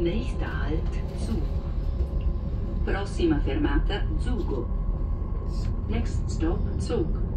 Nächster Halt Zug. Prossima fermata Zugo. Next stop Zug.